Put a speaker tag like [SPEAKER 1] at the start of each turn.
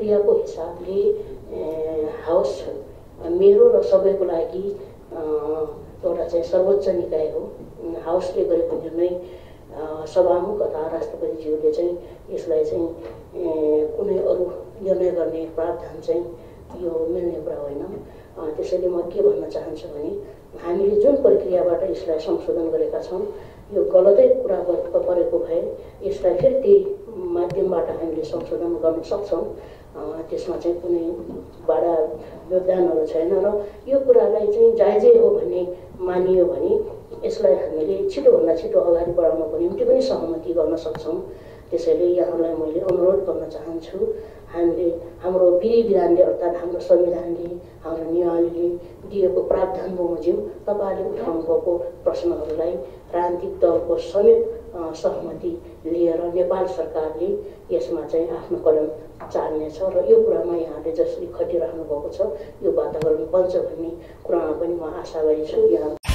[SPEAKER 1] प्रक्रियाको हिसाबले हाउस मेरो र सबैको लागि एउटा चाहिँ सर्वोच्च निकाय हो। हाउसले गरेको निर्णय सभामुख अथवा राष्ट्रपतिज्यूले चाहिँ यसलाई चाहिँ कुनै अरू निर्णय गर्ने प्रावधान चाहिँ यो मिल्ने कुरा होइन। त्यसैले म के भन्न चाहन्छु भने हामीले जुन प्रक्रियाबाट यसलाई संशोधन गरेका छौँ यो गलतै कुरा परेको भए यसलाई फेरि त्यही माध्यमबाट हामीले संशोधन गर्न सक्छौँ। त्यसमा चाहिँ कुनै बाडा योगदानहरू छैन र यो कुरालाई चाहिँ जायजै हो भन्ने मानियो भने यसलाई हामीले छिटोभन्दा छिटो अगाडि बढाउनको निम्ति पनि सहमति गर्न सक्छौँ। त्यसैले यहाँलाई मैले अनुरोध गर्न चाहन्छु हामीले हाम्रो विधि विधानले अर्थात् हाम्रो संविधानले हाम्रो नियमले दिएको प्रावधान बमोजिम तपाईँहरूले उठाउनु भएको प्रश्नहरूलाई राजनीतिक दलको समेत सहमति लिएर नेपाल सरकारले यसमा चाहिँ आफ्नो कदम चाल्नेछ र यो कुरामा यहाँले जसरी खटिरहनु भएको छ यो वातावरण बन्छ भन्ने कुरामा पनि म आशावादी छु। यहाँ